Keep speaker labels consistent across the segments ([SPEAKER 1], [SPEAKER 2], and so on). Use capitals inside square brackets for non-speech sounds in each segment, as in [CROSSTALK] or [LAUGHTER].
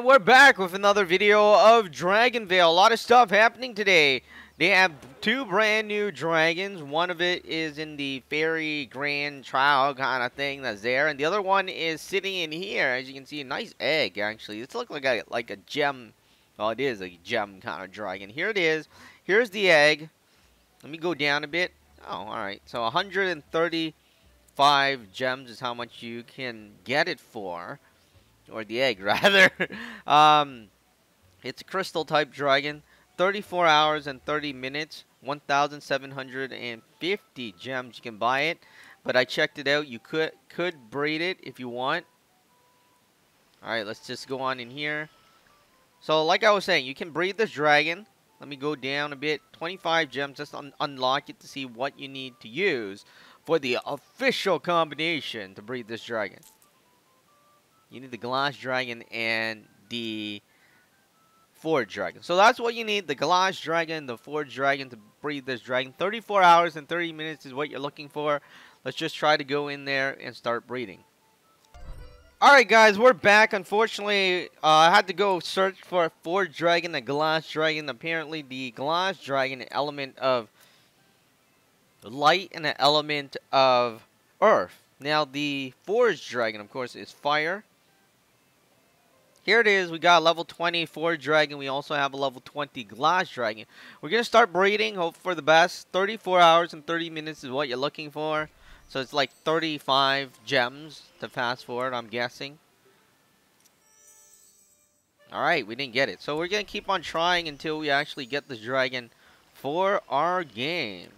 [SPEAKER 1] And we're back with another video of DragonVale. A lot of stuff happening today. They have two brand new dragons. One of it is in the Fairy Grand Trial kind of thing that's there. And the other one is sitting in here. As you can see, a nice egg, actually. This looks like a, like a gem. Well, it is a gem kind of dragon. Here it is. Here's the egg. Let me go down a bit. Oh, alright. So 135 gems is how much you can get it for. Or the egg, [LAUGHS] rather. um, it's a crystal type dragon. 34 hours and 30 minutes. 1,750 gems. You can buy it. But I checked it out. You could could breed it if you want. Alright, let's just go on in here. So, like I was saying, you can breed this dragon. Let me go down a bit. 25 gems. Just un unlock it to see what you need to use for the official combination to breed this dragon. You need the glass dragon and the forge dragon. So that's what you need. The glass dragon, the forge dragon to breed this dragon. 34 hours and 30 minutes is what you're looking for. Let's just try to go in there and start breeding. Alright guys, we're back. Unfortunately, uh, I had to go search for a Forge Dragon, a Glass Dragon. Apparently, the Glass Dragon element of light and an element of earth. Now, the Forge Dragon, of course, is fire. Here it is. We got a level 24 Dragon. We also have a level 20 Glass Dragon. We're going to start breeding. Hope for the best. 34 hours and 30 minutes is what you're looking for. So it's like 35 gems to fast forward, I'm guessing. Alright, we didn't get it. So we're going to keep on trying until we actually get the dragon for our game.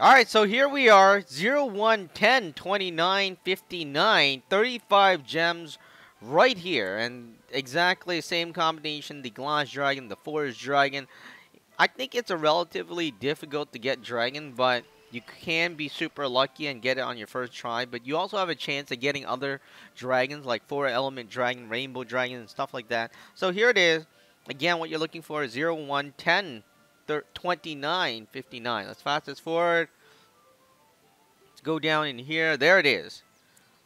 [SPEAKER 1] Alright, so here we are. 0, 1, 10, 29, 59. 35 gems right here. And exactly the same combination. The Glass Dragon, the Forge Dragon. I think it's a relatively difficult to get Dragon, but you can be super lucky and get it on your first try. But you also have a chance of getting other dragons, like Four Element Dragon, Rainbow Dragon, and stuff like that. So here it is. Again, what you're looking for is 0, 1, 10, 29, 59. Let's fast this forward. Let's go down in here. There it is.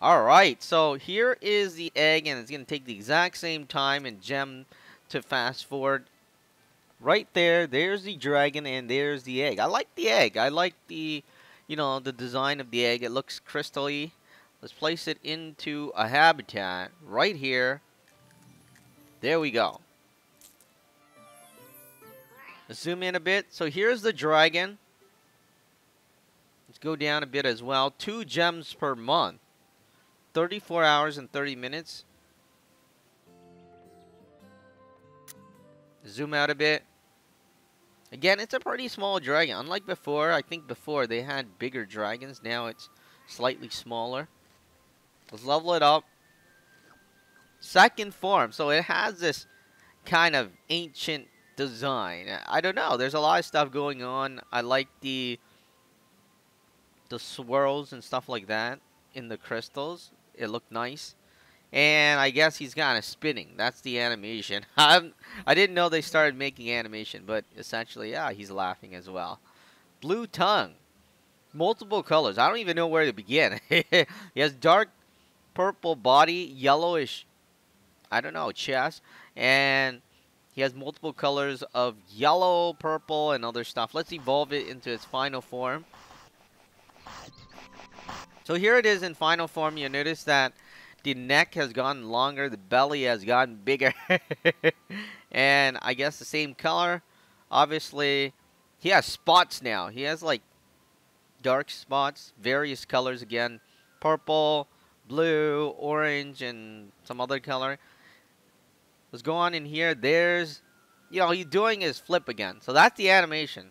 [SPEAKER 1] Alright, so here is the egg, and it's going to take the exact same time and gem to fast forward. Right there, there's the dragon, and there's the egg. I like the egg. I like the, you know, the design of the egg. It looks crystally. Let's place it into a habitat right here. There we go. Zoom in a bit. So here's the dragon. Let's go down a bit as well. Two gems per month. 34 hours and 30 minutes. Zoom out a bit. Again, it's a pretty small dragon. Unlike before, I think before they had bigger dragons. Now it's slightly smaller. Let's level it up. Second form. So it has this kind of ancient design. I don't know. There's a lot of stuff going on. I like the the swirls and stuff like that in the crystals. It looked nice. And I guess he's kind of spinning. That's the animation. [LAUGHS] I'm, I didn't know they started making animation, but essentially, yeah, he's laughing as well. Blue tongue. Multiple colors. I don't even know where to begin. [LAUGHS] he has dark purple body, yellowish, I don't know, chest. And he has multiple colors of yellow, purple, and other stuff. Let's evolve it into its final form. So here it is in final form. You notice that the neck has gotten longer, the belly has gotten [LAUGHS] bigger. and I guess the same color. Obviously, he has spots now. He has like dark spots, various colors again. Purple, blue, orange, and some other color. Let's go on in here. There's, you know, he's doing his flip again. So that's the animation.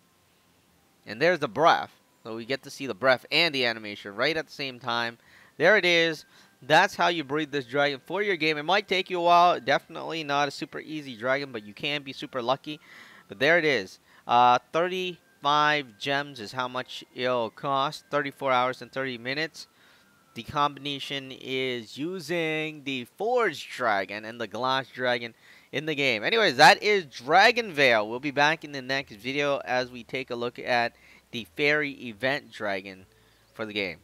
[SPEAKER 1] And there's the breath. So we get to see the breath and the animation right at the same time. There it is. That's how you breed this dragon for your game. It might take you a while. Definitely not a super easy dragon, but you can be super lucky. But there it is. Uh, 35 gems is how much it'll cost. 34 hours and 30 minutes. The combination is using the Forge Dragon and the Glass Dragon in the game. Anyways, that is DragonVale. We'll be back in the next video as we take a look at the fairy event dragon for the game.